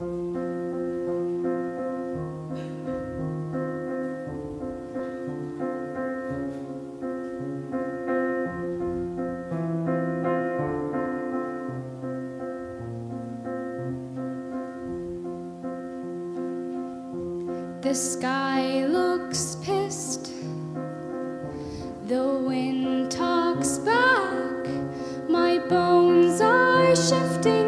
The sky looks pissed. The wind talks back. My bones are shifting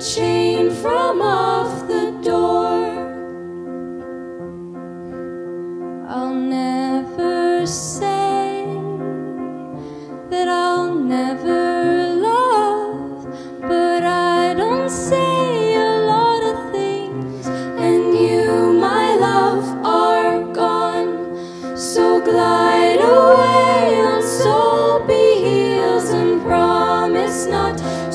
chain from off the door. I'll never say that I'll never love, but I don't say a lot of things. and you, my love,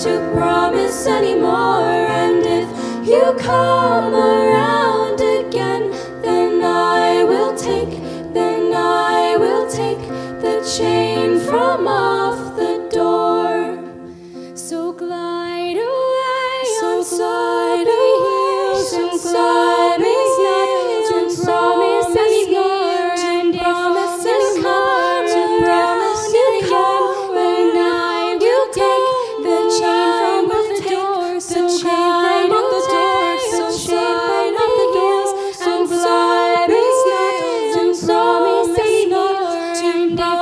to promise anymore. And if you come around again, then I will take, then I will take the chain from off the door. So glide away so on glide away, so and glide.